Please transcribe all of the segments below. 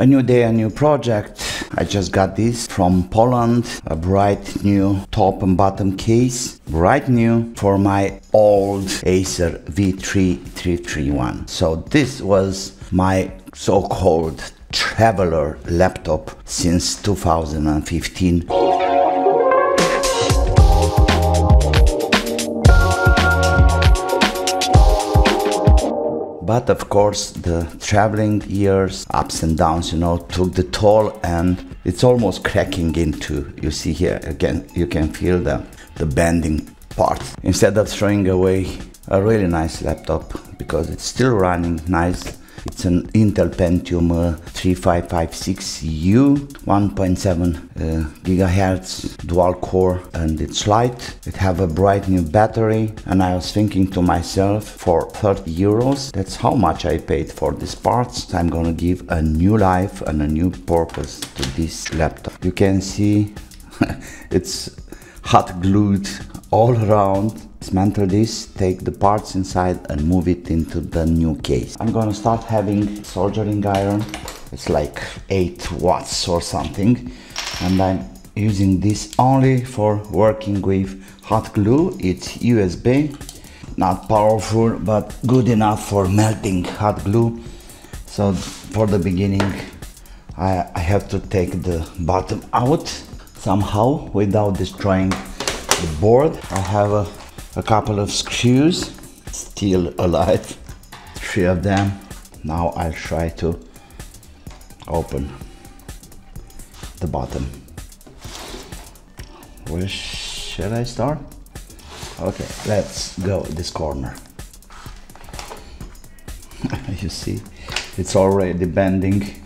A new day, a new project. I just got this from Poland, a bright new top and bottom case, bright new for my old Acer V3331. So this was my so-called traveler laptop since 2015. But of course, the traveling years, ups and downs, you know, took the toll and it's almost cracking into, you see here, again, you can feel the, the bending part. Instead of throwing away a really nice laptop because it's still running nice it's an Intel Pentium uh, 3556U, 1.7 uh, gigahertz dual core, and it's light. It have a bright new battery, and I was thinking to myself, for 30 euros, that's how much I paid for these parts. I'm gonna give a new life and a new purpose to this laptop. You can see it's hot glued all around dismantle this, take the parts inside and move it into the new case. I'm gonna start having soldering iron. It's like 8 watts or something. And I'm using this only for working with hot glue. It's USB, not powerful, but good enough for melting hot glue. So for the beginning, I, I have to take the bottom out somehow without destroying the board. I have a a couple of screws still alive three of them. Now I'll try to open the bottom. Where should I start? Okay let's go this corner. You see it's already bending.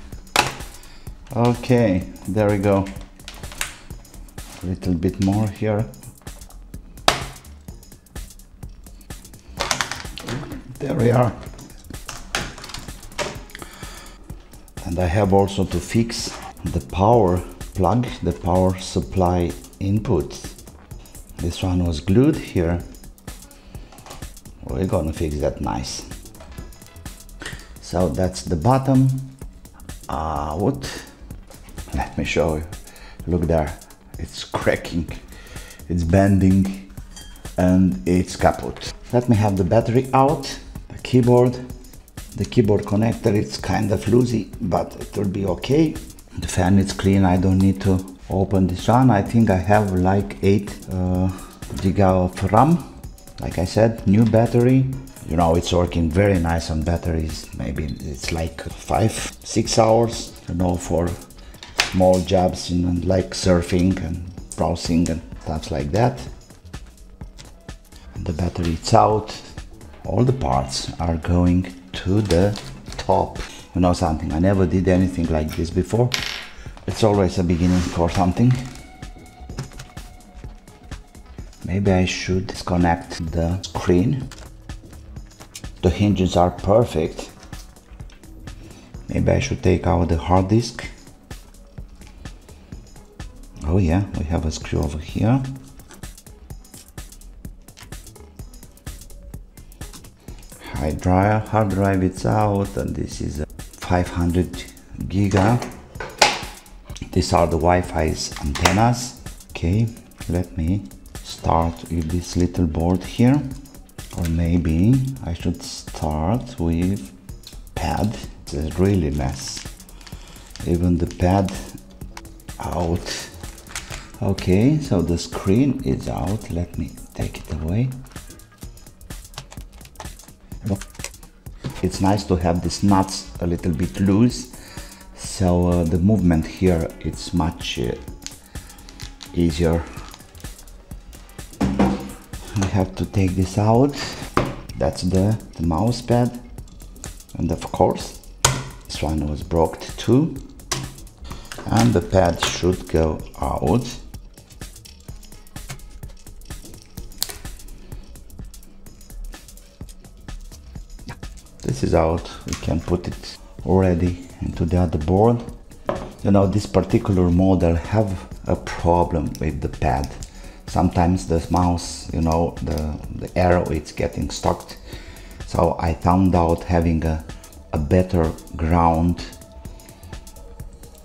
Okay there we go. A little bit more here are. And I have also to fix the power plug the power supply input. This one was glued here. We're gonna fix that nice. So that's the bottom. Out. Let me show you. Look there. It's cracking. It's bending. And it's kaput. Let me have the battery out keyboard. The keyboard connector it's kind of loosey but it will be okay. The fan is clean I don't need to open this one. I think I have like 8 uh, giga of RAM. Like I said new battery. You know it's working very nice on batteries. Maybe it's like 5 6 hours you know for small jobs know, like surfing and browsing and stuff like that. And the battery it's out all the parts are going to the top. You know something, I never did anything like this before. It's always a beginning for something. Maybe I should disconnect the screen. The hinges are perfect. Maybe I should take out the hard disk. Oh yeah, we have a screw over here. Hard drive hard drive it's out and this is a 500 giga. These are the Wi-Fi's antennas. Okay let me start with this little board here. Or maybe I should start with pad. It's really mess. Even the pad out. Okay so the screen is out. Let me take it away it's nice to have these nuts a little bit loose. So uh, the movement here it's much uh, easier. I have to take this out. That's the, the mouse pad. And of course this one was broke too. And the pad should go out is out. We can put it already into the other board. You know this particular model have a problem with the pad. Sometimes the mouse you know the the arrow it's getting stuck. So i found out having a, a better ground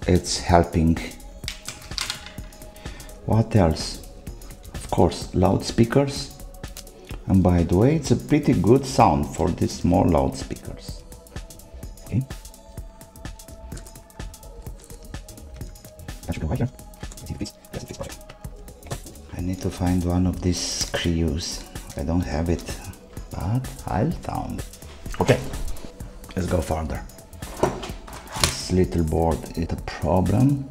it's helping. What else? Of course loudspeakers and by the way it's a pretty good sound for these small loudspeakers. Okay. I need to find one of these screws. I don't have it but I'll found okay. Let's go further. This little board is a problem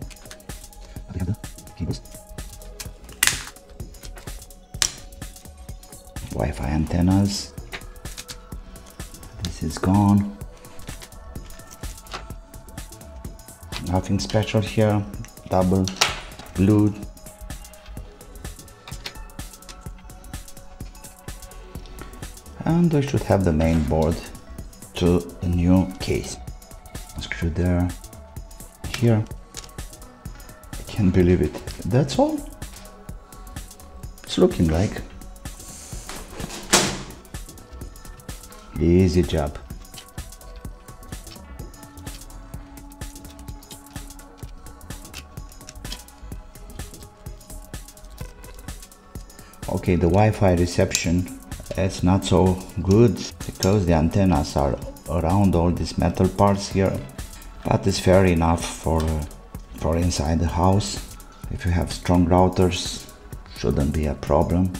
Wi-Fi antennas. This is gone. Nothing special here. Double glued and we should have the main board to a new case. Screw there. Here. I can't believe it. That's all. It's looking like easy job. Okay the Wi-Fi reception it's not so good because the antennas are around all these metal parts here but it's fair enough for for inside the house. If you have strong routers shouldn't be a problem.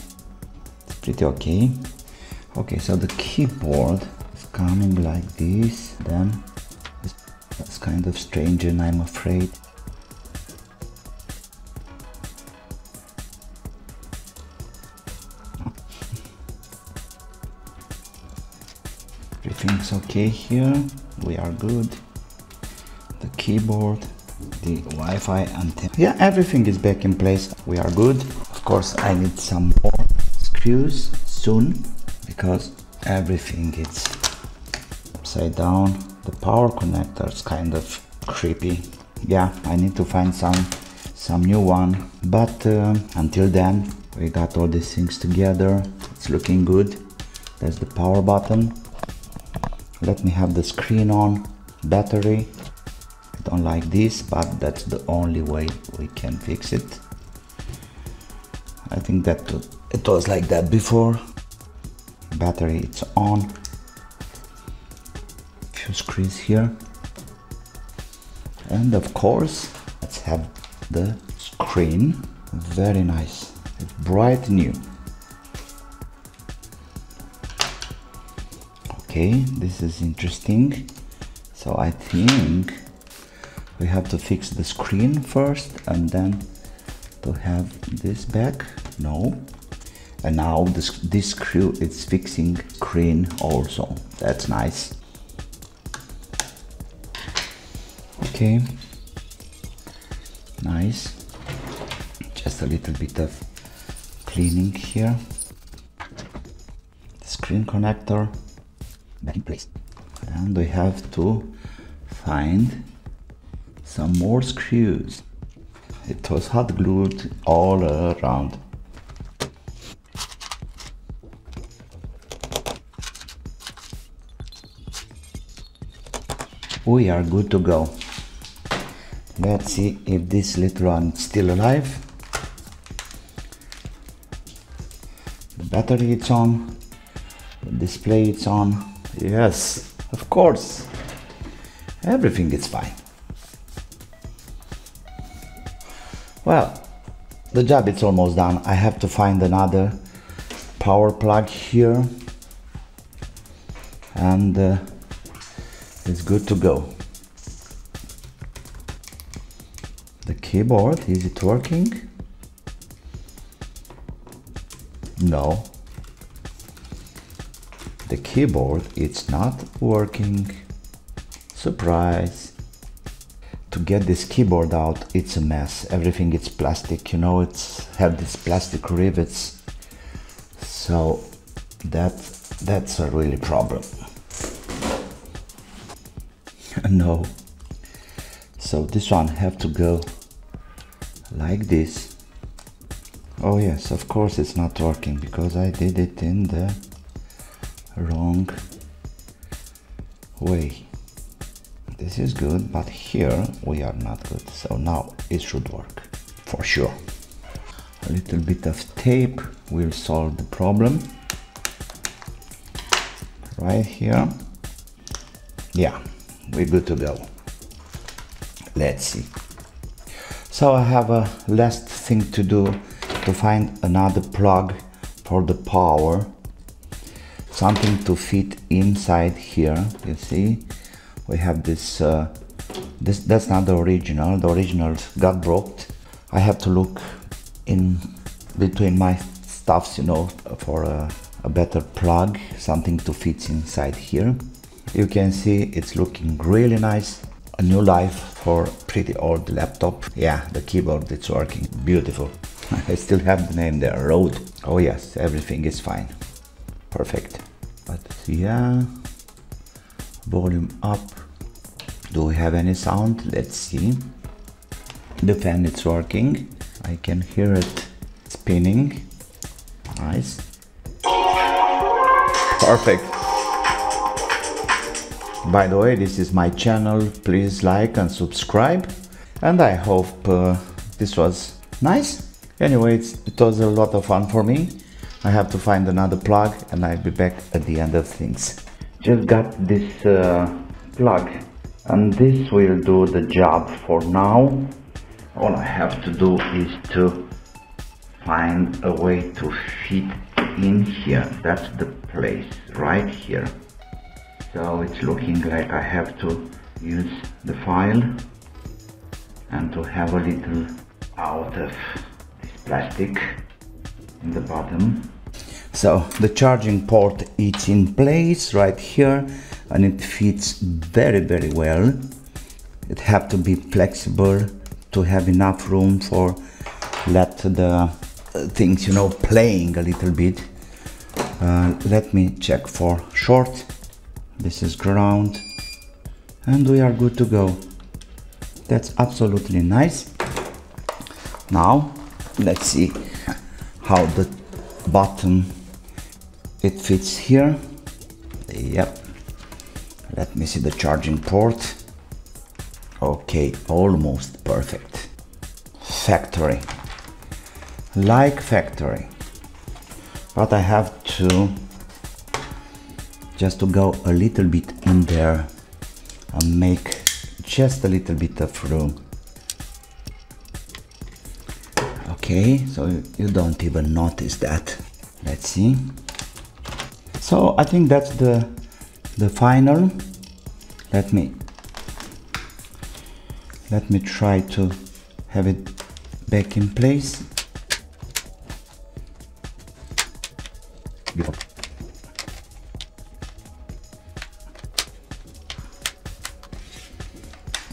It's pretty okay okay so the keyboard is coming like this then that's kind of strange and I'm afraid. Everything's okay here. We are good. The keyboard the Wi-Fi antenna. Yeah everything is back in place. We are good. Of course I need some more screws soon because everything is upside down. The power connector is kind of creepy. Yeah I need to find some some new one. But uh, until then we got all these things together. It's looking good. There's the power button. Let me have the screen on. Battery. I don't like this but that's the only way we can fix it. I think that it was like that before battery it's on. Few screws here. And of course let's have the screen. Very nice. It's bright new. Okay this is interesting. So I think we have to fix the screen first and then to have this back. No and now this this screw is fixing screen also. That's nice. Okay. Nice. Just a little bit of cleaning here. The screen connector back in place. And we have to find some more screws. It was hot glued all around we are good to go. Let's see if this little one still alive. The battery is on. The display is on. Yes of course. Everything is fine. Well the job is almost done. I have to find another power plug here. And uh, it's good to go. The keyboard is it working? No. The keyboard it's not working. Surprise. To get this keyboard out it's a mess. Everything is plastic you know it's have these plastic rivets. So that that's a really problem no. So this one have to go like this. Oh yes of course it's not working because I did it in the wrong way. This is good but here we are not good. So now it should work for sure. A little bit of tape will solve the problem. Right here. Yeah we're good to go. Let's see. So I have a last thing to do to find another plug for the power. Something to fit inside here you see. We have this uh, this that's not the original. The original got broke. I have to look in between my stuffs you know for a, a better plug something to fit inside here you can see it's looking really nice. A new life for pretty old laptop. Yeah the keyboard it's working. Beautiful. I still have the name there Road. oh yes everything is fine. Perfect. But yeah volume up. Do we have any sound? Let's see. The fan is working. I can hear it spinning. Nice. Perfect by the way this is my channel. Please like and subscribe. And I hope uh, this was nice. Anyway it was a lot of fun for me. I have to find another plug and I'll be back at the end of things. Just got this uh, plug. And this will do the job for now. All I have to do is to find a way to fit in here. That's the place right here so it's looking like I have to use the file and to have a little out of this plastic in the bottom. So the charging port is in place right here and it fits very very well. It have to be flexible to have enough room for let the uh, things you know playing a little bit. Uh, let me check for short this is ground. And we are good to go. That's absolutely nice. Now let's see how the bottom it fits here. Yep. Let me see the charging port. Okay almost perfect. Factory. Like factory. But I have to just to go a little bit in there and make just a little bit of room. Okay so you don't even notice that. Let's see. So I think that's the the final. Let me let me try to have it back in place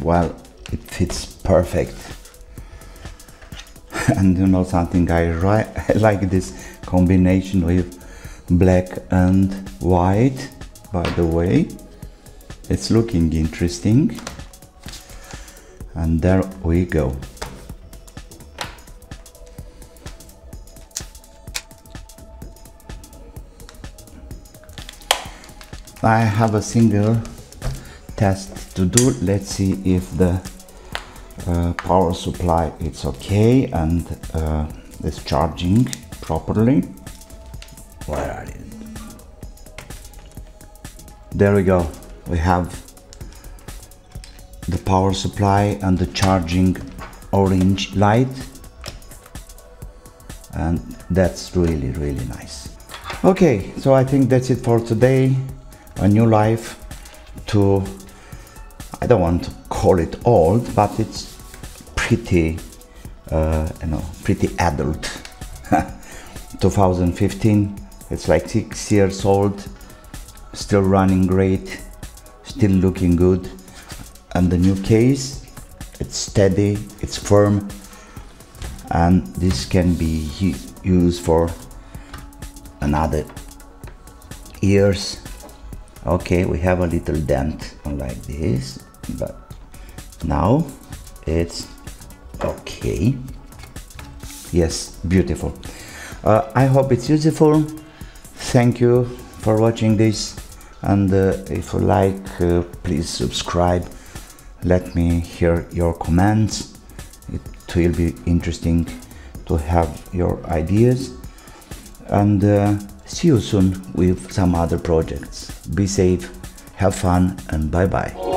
well it fits perfect. And you know something I, I like this combination with black and white by the way. It's looking interesting. And there we go. I have a single test to do. Let's see if the uh, power supply it's okay and uh, it's charging properly. Where are it there we go. We have the power supply and the charging orange light. And that's really really nice. Okay so I think that's it for today. A new life to I don't want to call it old, but it's pretty, uh, you know, pretty adult. 2015, it's like six years old, still running great, still looking good. And the new case, it's steady, it's firm, and this can be used for another years okay we have a little dent like this but now it's okay yes beautiful uh, I hope it's useful thank you for watching this and uh, if you like uh, please subscribe let me hear your comments. It will be interesting to have your ideas. And uh, see you soon with some other projects. Be safe, have fun, and bye bye.